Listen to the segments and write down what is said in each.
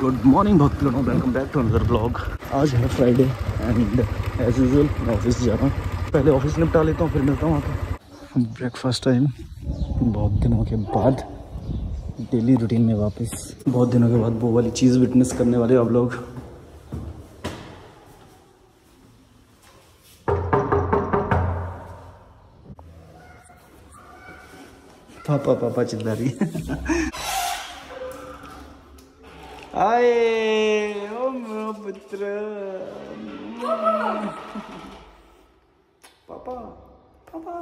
Good morning भक्त लोगों welcome back to another blog आज है फ्राइडे एंड एज यूजल मैं ऑफ़िस जा रहा हूँ। पहले ऑफ़िस निपटा लेता हूँ, फिर मिलता हूँ आपको ब्रेकफास्ट टाइम बहुत दिनों के बाद डेली रूटीन में वापस, बहुत दिनों के बाद वो वाली चीज़ विटनेस करने वाले आप लोग। पापा पापा चिल्ला रही आए ओ मेरा पुत्र। पापा पापा।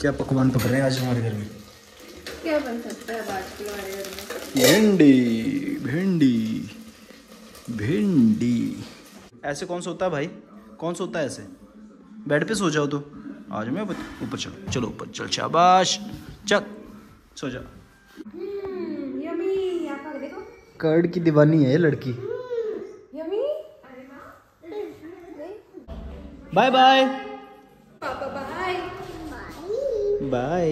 क्या पकवान पक रहे हैं आज हमारे घर में? क्या बन सकता है के हमारे घर में? भिंडी भिंडी भिंडी। ऐसे कौन सा होता है भाई? कौन सा होता है ऐसे? बेड पे सो जाओ तो। आज मैं ऊपर चलो चलो ऊपर चल शाबाश। चल सो जा। यमी यहाँ का देखो कर्ड की दीवानी है ये लड़की। Bye bye. बाय। बाय।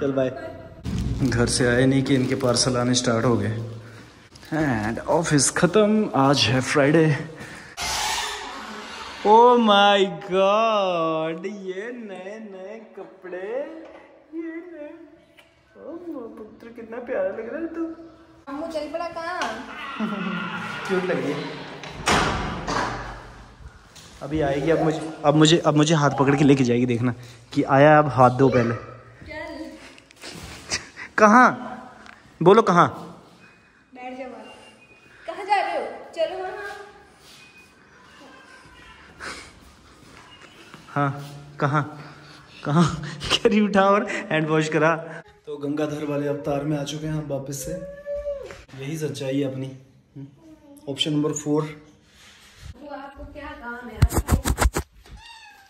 चल बाय। घर से आए नहीं कि इनके पार्सल आने स्टार्ट हो गए। एंड ऑफ़िस खत्म आज है फ्राइडे ओ माय गॉड ये नए नए कपड़े ये पुत्र कितना प्यारा लग रहा है तू। अम्मू चल पड़ा कहाँ क्यूट लग रही है। अभी आएगी अब मुझे अब मुझे अब मुझे हाथ पकड़ के लेके जाएगी देखना कि आया अब हाथ दो पहले। कहाँ? बोलो कहाँ? बैठ जाओ कहाँ जा रहे हो? चलो हाँ कहाँ? कहाँ? करी उठा और हैंड वॉश करा। गंगाधर वाले अवतार में आ चुके हैं हम वापस से। यही सच्चाई है अपनी। ऑप्शन नंबर फोर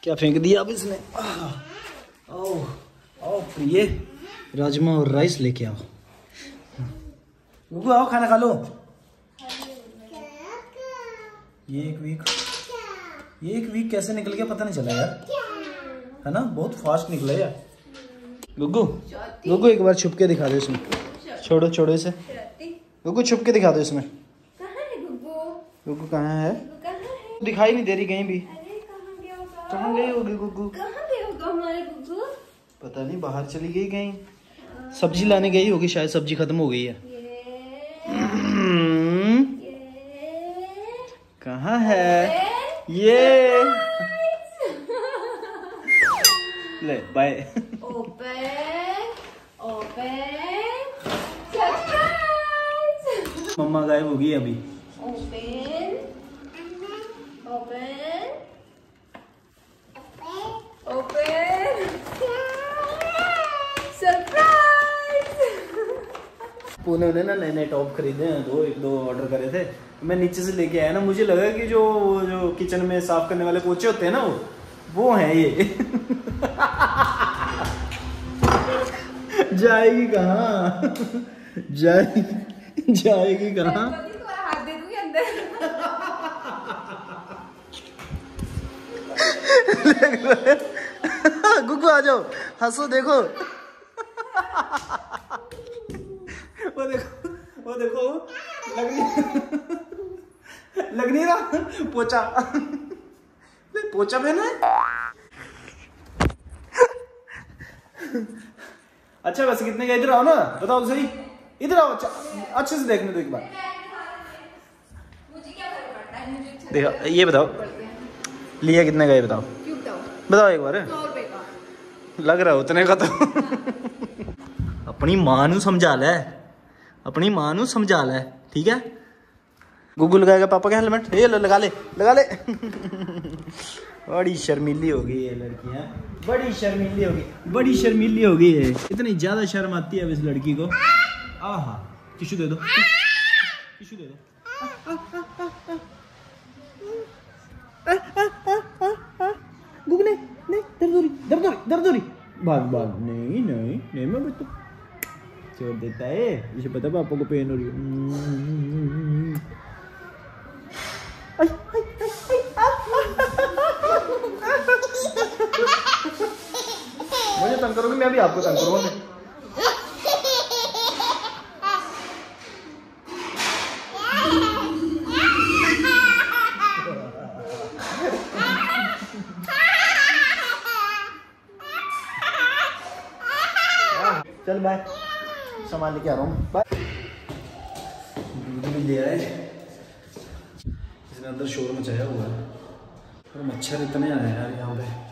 क्या फेंक दिया अब इसने? आओ प्रिय। राजमा और राइस लेके आओ। गुगु, आओ, खाना खा लो। ये एक वीक ये एक वीक कैसे निकल गया पता नहीं चला यार। है ना? बहुत फास्ट निकला यार। गुगु गुगु एक बार छुप के दिखा दो इसमें। छोड़ो छोड़ो इसे। राती छुप के दिखा दो इसमें। कहाँ है कहाँ है? गुग्गू कहाँ है? दिखाई नहीं दे रही कहीं भी। कहाँ गई होगी? गुगु कहाँ गया होगा हमारे गुग्गू पता नहीं बाहर चली गई कहीं। सब्ज़ी लाने गई होगी शायद सब्ज़ी खत्म हो गई है। कहाँ है? ये। ले बाय ओपन मम्मा गायब होगी अभी। Open open open surprise Pune ने ना नए नए टॉप खरीदे हैं दो एक दो ऑर्डर करे थे। मैं नीचे से लेके आया ना मुझे लगा कि जो जो किचन में साफ़ करने वाले पोचे होते हैं ना वो वो हैं ये। जाएगी कहाँ? जाएगी जाएगी कहाँ? गुगु आ जाओ। हंसो देखो। वो देखो वो देखो। लग नहीं लग नहीं रहा? पोचा। पोचा पहना है? अच्छा वैसे कितने का इधर आओ ना? बताओ तो सही। इधर आओ अच्छा अच्छे से देखने दो एक बार। देखो, ये बताओ। लिया कितने का, ये बताओ। बताओ एक बार। लग रहा उतने का तो। अपनी माँ को समझा लै। अपनी माँ को समझा लै, ठीक है? गूगल लगाएगा पापा का हेलमेट। ये लगा ले लगा ले। बड़ी शर्मीली हो गई है बड़ी शर्मीली हो गई, बड़ी शर्मीली हो गई है। इतनी ज़्यादा शर्म आती है अब इस लड़की को। आहा टिश्यू दे दो। टिश्यू दे दो। गुगू नहीं नहीं दर्द हो रही दर्द हो रही दर्द हो रही भाग भाग, नहीं नहीं नहीं, मैं बच्चा छोड़ देता है। इसे पता पापा को पेन हो रही है। तंग करोगे? मैं भी आपको तंग करूँगा चल बाय सामान लेके आ रहा हूँ। बाय बिजली ले आए। इसने अंदर शोर मचाया हुआ है। और मच्छर इतने आए यार यहाँ पे।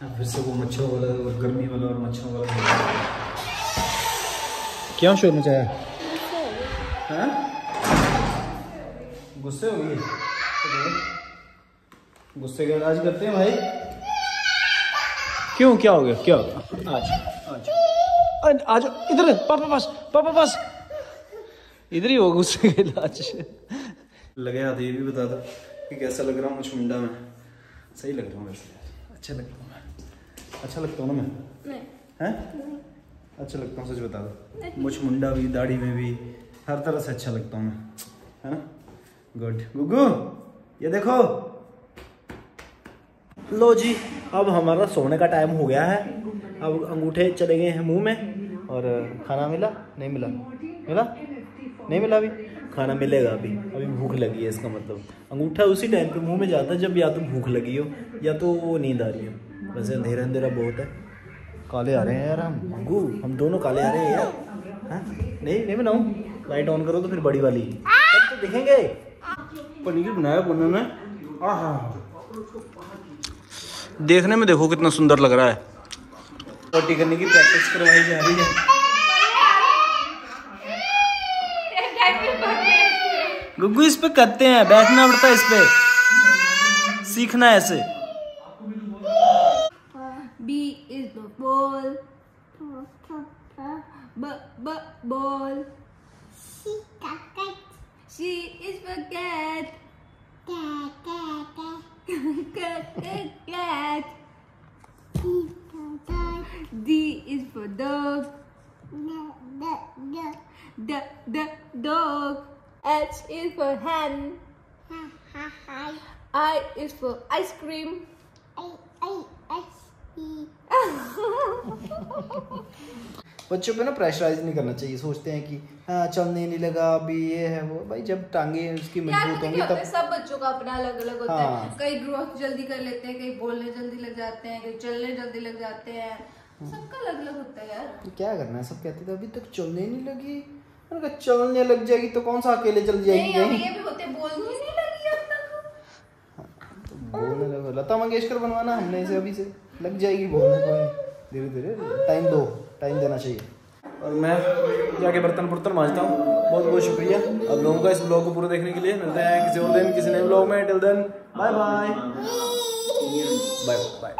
फिर से वो मच्छरों वाला और गर्मी वाला और मच्छरों वाला क्यों शोर मचाया? हैं? गुस्से हो तो गुस्से का इलाज करते हैं भाई। क्यों क्या हो गया? क्या हो गया? आज आज। आज इधर पापा पास पापा पास। इधर ही हो गुस्से का इलाज। लगे हाथ ये भी बता दो कि कैसा लग रहा हूँ मुझ मुंडा में। सही लग रहा हूँ वैसे। अच्छा लगता हूँ। मैं अच्छा लगता हूँ ना मैं। नहीं। हैं? अच्छा लगता हूँ सच बता दो। मुझ मुंडा भी दाढ़ी में भी हर तरह से अच्छा लगता हूँ मैं। है ना? गुड गुगू ये देखो। लो जी अब हमारा सोने का टाइम हो गया है। अब अंगूठे चले गए हैं मुँह में और खाना मिला? नहीं मिला। मिला? नहीं मिला अभी? खाना मिलेगा अभी। अभी भूख लगी है इसका मतलब। अंगूठा उसी टाइम पे मुँह में जाता है जब या तो भूख लगी हो या तो वो नींद आ रही हो। वैसे अंधेरा अंधेरा बहुत है। काले आ रहे हैं यार हम। गु हम दोनों काले आ रहे हैं यार। हाँ? नहीं नहीं बनाऊँ। लाइट ऑन करो तो फिर बड़ी वाली। तो दिखेंगे। पनीर बनाया उन्होंने आहा। देखने में देखो कितना सुंदर लग रहा है। रोटी करने की प्रैक्टिस करवाई जा रही है। गुग्गू इस पे करते हैं। बैठना पड़ता है इस पे। सीखना है ऐसे B b ball. She a cat. She is a cat. Cat cat cat. cat cat. D is for dog. D d d. D d dog. H is for hand. I is for ice cream. I I ice cream. बच्चों पे ना pressurise नहीं करना चाहिए सोचते हैं कि हाँ चलने नहीं लगा अभी ये है वो। भाई जब टांगे उसकी मज़बूत होंगी है तब सब बच्चों का अपना अलग अलग होता हाँ। है। कई ग्रो जल्दी कर लेते हैं कई बोलने जल्दी लग जाते हैं कई चलने जल्दी लग जाते हैं। सबका अलग अलग होता है यार। तो क्या करना है? सब कहते थे अभी तक चलने नहीं लगी। कहा चलने लग जाएगी तो कौन सा अकेले चल जाएगी नहीं ये भी होते बोलने नहीं लगी अब तक। बोलने लगा। लता मंगेशकर बनवाना हमने इसे अभी से। लग जाएगी बोलने कोई धीरे धीरे टाइम दो टाइम देना चाहिए। और मैं जाके बर्तन बर्तन मांजता हूँ। बहुत बहुत शुक्रिया आप लोगों का इस ब्लॉग को पूरा देखने के लिए। मिलते हैं किसी और दिन, किसी नए ब्लॉग में। Till then bye bye bye bye